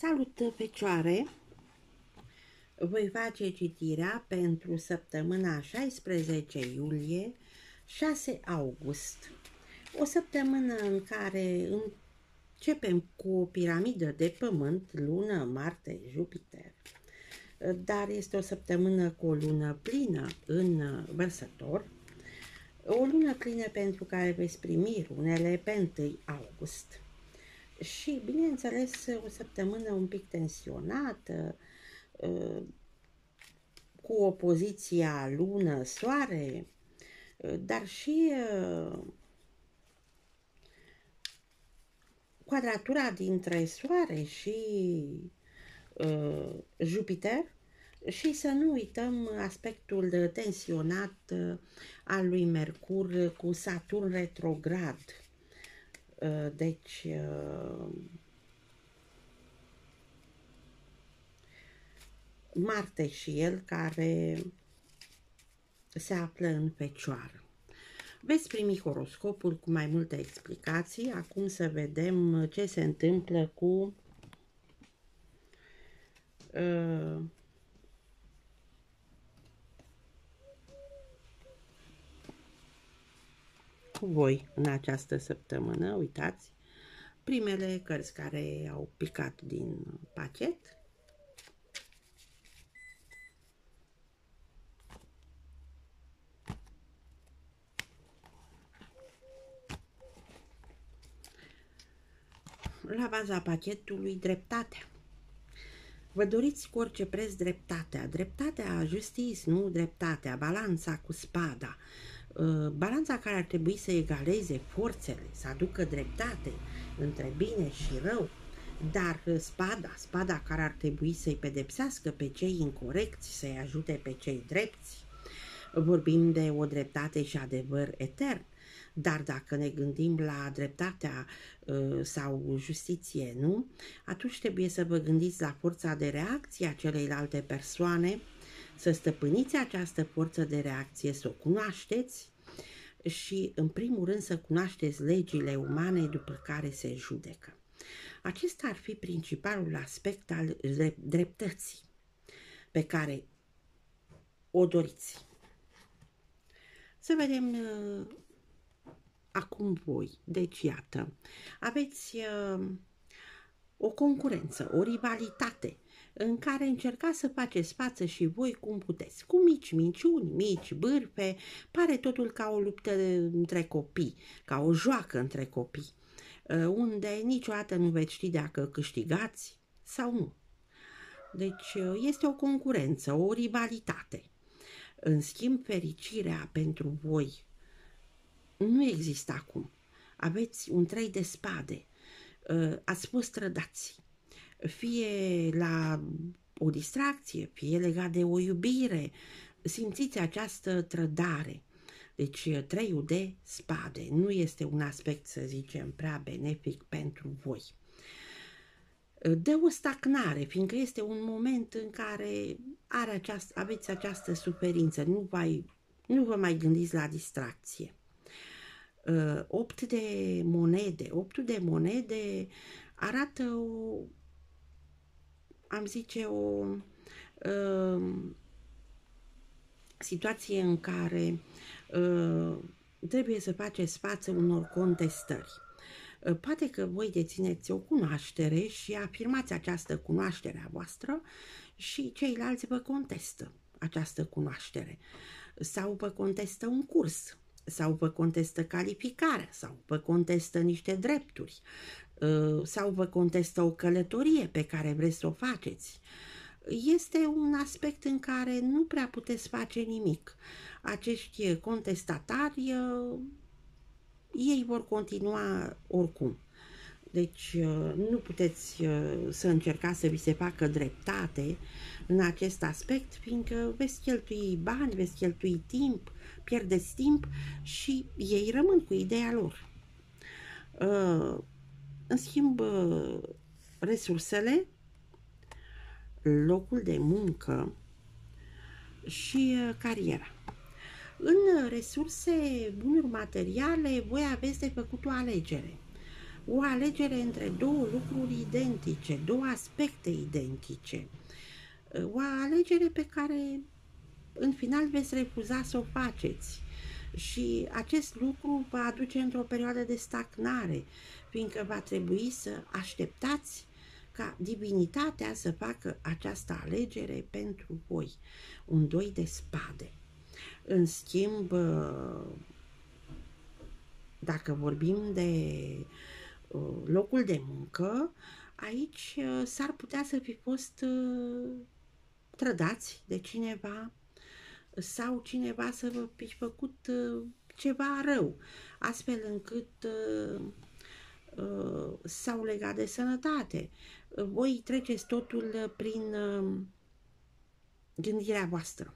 Salut, Fecioare! Voi face citirea pentru săptămâna 16 iulie 6 august. O săptămână în care începem cu o piramidă de pământ, lună, Marte, Jupiter, dar este o săptămână cu o lună plină în vărsător, o lună plină pentru care veți primi runele pe 1 august și, bineînțeles, o săptămână un pic tensionată, uh, cu opoziția lună-soare, uh, dar și uh, quadratura dintre soare și Jupiter. Și să nu uităm aspectul tensionat al lui Mercur cu Saturn retrograd. Uh, deci, uh, Marte și el care se află în Fecioară. Veți primi horoscopul cu mai multe explicații. Acum să vedem ce se întâmplă cu uh, voi în această săptămână. Uitați, primele cărți care au picat din pachet. La baza pachetului dreptatea. Vă doriți cu orice preț dreptatea, dreptatea, justice, nu dreptatea, balanța cu spada, Uh, balanța care ar trebui să egaleze forțele, să aducă dreptate între bine și rău, dar uh, spada, spada care ar trebui să-i pedepsească pe cei incorrecți, să-i ajute pe cei drepți, vorbim de o dreptate și adevăr etern. Dar dacă ne gândim la dreptatea uh, sau justiție, nu? Atunci trebuie să vă gândiți la forța de reacție a celeilalte persoane, să stăpâniți această forță de reacție, să o cunoașteți și, în primul rând, să cunoașteți legile umane după care se judecă. Acesta ar fi principalul aspect al dreptății pe care o doriți. Să vedem uh, acum voi. Deci, iată, aveți uh, o concurență, o rivalitate în care încercați să faceți față și voi cum puteți, cu mici minciuni, mici bârfe, pare totul ca o luptă între copii, ca o joacă între copii, uh, unde niciodată nu veți ști dacă câștigați sau nu. Deci uh, este o concurență, o rivalitate. În schimb, fericirea pentru voi nu există acum. Aveți un trei de spade, uh, ați fost trădați fie la o distracție, fie legat de o iubire, simțiți această trădare. Deci treiul de spade nu este un aspect, să zicem, prea benefic pentru voi. De o stagnare, fiindcă este un moment în care are această, aveți această suferință, nu, vai, nu vă mai gândiți la distracție. Opt de monede, optul de monede arată o am zice, o uh, situație în care uh, trebuie să faceți față unor contestări. Uh, poate că voi dețineți o cunoaștere și afirmați această cunoaștere a voastră și ceilalți vă contestă această cunoaștere sau vă contestă un curs sau vă contestă calificarea sau vă contestă niște drepturi Uh, sau vă contestă o călătorie pe care vreți să o faceți. Este un aspect în care nu prea puteți face nimic. Acești contestatari, uh, ei vor continua oricum. Deci uh, nu puteți să încercați să vi se facă dreptate în acest aspect, fiindcă veți cheltui bani, veți cheltui timp, pierdeți timp și ei rămân cu ideea lor. În schimb, resursele, locul de muncă și uh, cariera. În resurse, bunuri materiale, voi aveți de făcut o alegere. o alegere între două lucruri identice, două aspecte identice, o alegere pe care în final veți refuza să o faceți și acest lucru va aduce într-o perioadă de stagnare, fiindcă va trebui să așteptați ca divinitatea să facă această alegere pentru voi. Un doi de spade. În schimb, dacă vorbim de uh, locul de muncă, aici uh, s-ar putea să fi fost uh, trădați de cineva sau cineva să vă fi făcut ceva rău, astfel încât s-au legat de sănătate. Voi treceți totul prin gândirea voastră.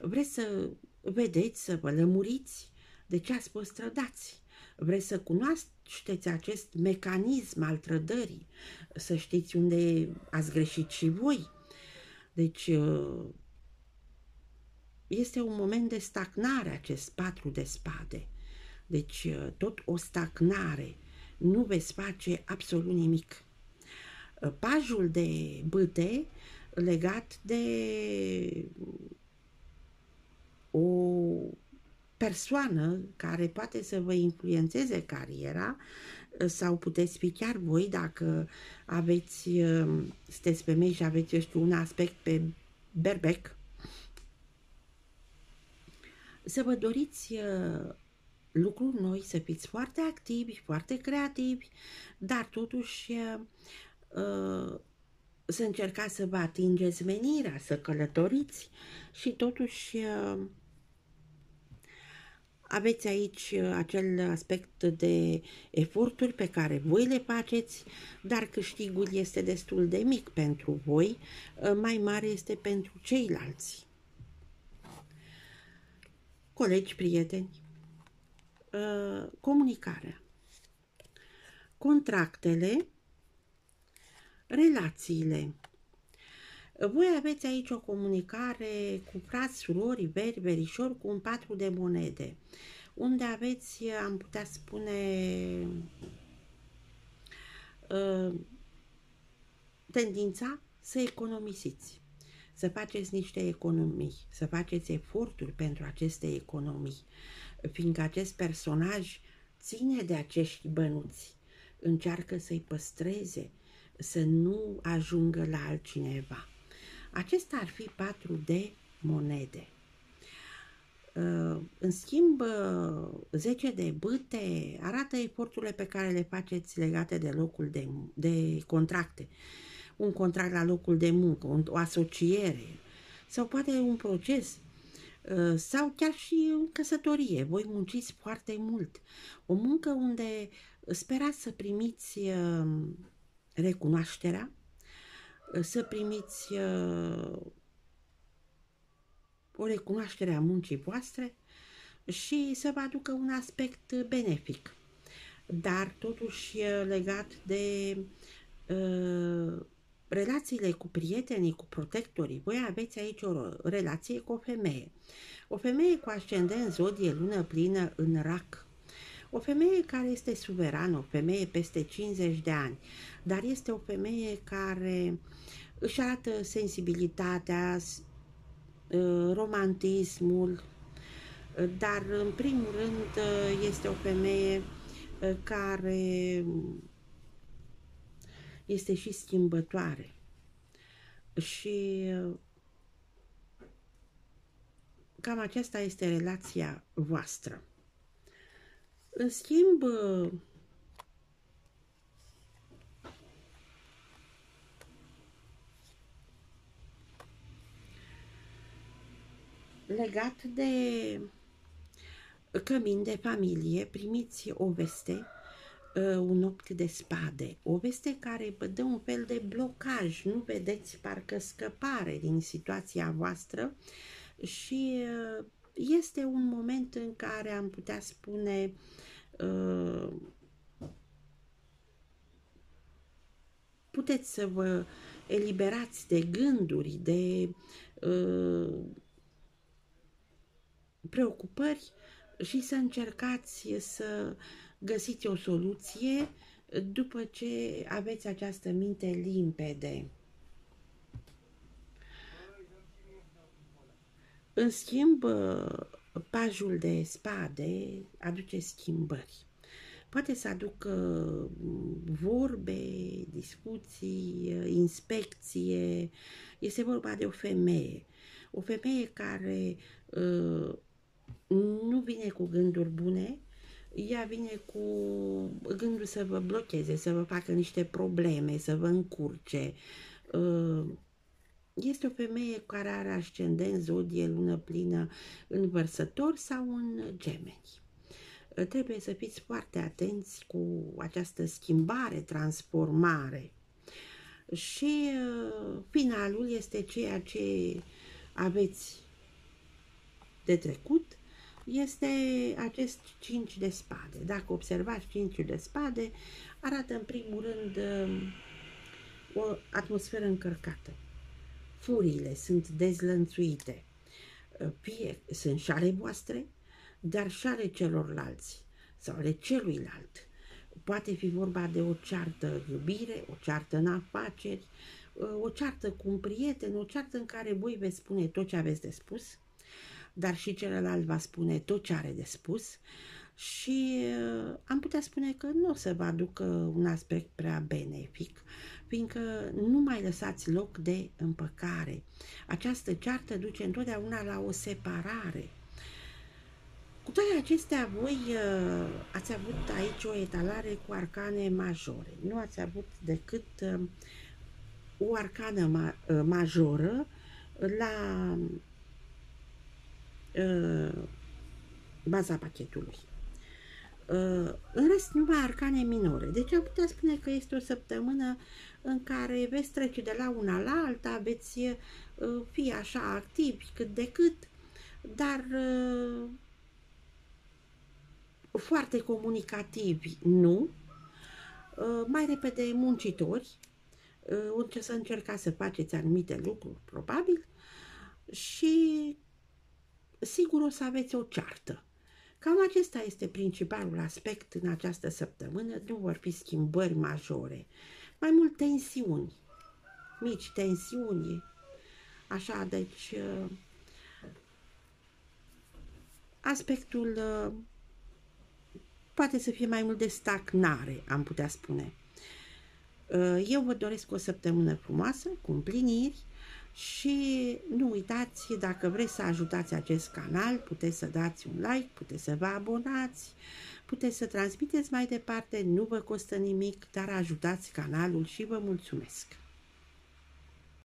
Vreți să vedeți, să vă lămuriți de ce ați fost trădați. Vreți să cunoașteți acest mecanism al trădării, să știți unde ați greșit și voi. Deci uh, este un moment de stagnare acest patru de spade. Deci uh, tot o stagnare. Nu veți face absolut nimic. Uh, pajul de bâte legat de o persoană care poate să vă influențeze cariera sau puteți fi chiar voi dacă aveți, sunteți femei și aveți, eu știu, un aspect pe berbec, să vă doriți lucruri noi, să fiți foarte activi, foarte creativi, dar totuși să încercați să vă atingeți menirea, să călătoriți și totuși aveți aici uh, acel aspect de eforturi pe care voi le faceți, dar câștigul este destul de mic pentru voi, uh, mai mare este pentru ceilalți. Colegi, prieteni, uh, comunicarea, contractele, relațiile, voi aveți aici o comunicare cu frați, surori, veri, verișori, cu un patru de monede, unde aveți, am putea spune, uh, tendința să economisiți, să faceți niște economii, să faceți eforturi pentru aceste economii, fiindcă acest personaj ține de acești bănuți, încearcă să-i păstreze, să nu ajungă la altcineva. Acesta ar fi 4 de monede. Uh, în schimb, 10 uh, de bâte arată eforturile pe care le faceți legate de locul de, de contracte. Un contract la locul de muncă, o asociere sau poate un proces uh, sau chiar și în căsătorie. Voi munciți foarte mult. O muncă unde sperați să primiți recunoașterea, să primiți uh, o recunoaștere a muncii voastre și să vă aducă un aspect benefic, dar totuși uh, legat de uh, relațiile cu prietenii, cu protectorii. Voi aveți aici o relație cu o femeie. O femeie cu ascendent zodie lună plină în rac. O femeie care este suverană, o femeie peste 50 de ani, dar este o femeie care își arată sensibilitatea, uh, romantismul, uh, dar în primul rând uh, este o femeie care este și schimbătoare. Și cam aceasta este relația voastră. În schimb, legat de cămin de familie, primiți o veste, uh, un opt de spade, o veste care vă dă un fel de blocaj, nu vedeți parcă scăpare din situația voastră. Și uh, este un moment în care am putea spune uh, puteți să vă eliberați de gânduri, de preocupări și să încercați să găsiți o soluție după ce aveți această minte limpede. În schimb, pajul de spade aduce schimbări. Poate să aducă vorbe, discuții, inspecție. Este vorba de o femeie. O femeie care uh, nu vine cu gânduri bune, ea vine cu gândul să vă blocheze, să vă facă niște probleme, să vă încurce. Uh, este o femeie care are ascendent, zodie, lună plină în vărsător sau în gemeni. Uh, trebuie să fiți foarte atenți cu această schimbare, transformare. Și uh, finalul este ceea ce aveți de trecut, este acest 5 de spade. Dacă observați 5 de spade, arată în primul rând um, o atmosferă încărcată. Furiile sunt dezlănțuite. Fie sunt și șale voastre, dar și șale celorlalți sau ale celuilalt. Poate fi vorba de o ceartă iubire, o ceartă în afaceri, o ceartă cu un prieten, o ceartă în care voi veți spune tot ce aveți de spus, dar și celălalt va spune tot ce are de spus și uh, am putea spune că nu o să vă aducă un aspect prea benefic, fiindcă nu mai lăsați loc de împăcare. Această ceartă duce întotdeauna la o separare. Cu toate acestea, voi uh, ați avut aici o etalare cu arcane majore. Nu ați avut decât uh, o arcană ma majoră la Uh, baza pachetului. Uh, în rest, numai arcane minore. Deci am putea spune că este o săptămână în care veți trece de la una la alta, veți uh, fi așa activi cât de cât, dar uh, foarte comunicativi, nu, uh, mai repede muncitori, uh, să încercați să faceți anumite lucruri, probabil, și sigur o să aveți o ceartă. Cam acesta este principalul aspect în această săptămână, nu vor fi schimbări majore, mai mult tensiuni, mici tensiuni, așa, deci uh, aspectul uh, poate să fie mai mult de stagnare, am putea spune. Uh, eu vă doresc o săptămână frumoasă, cu împliniri, și nu uitați, dacă vreți să ajutați acest canal, puteți să dați un like, puteți să vă abonați, puteți să transmiteți mai departe, nu vă costă nimic, dar ajutați canalul și vă mulțumesc!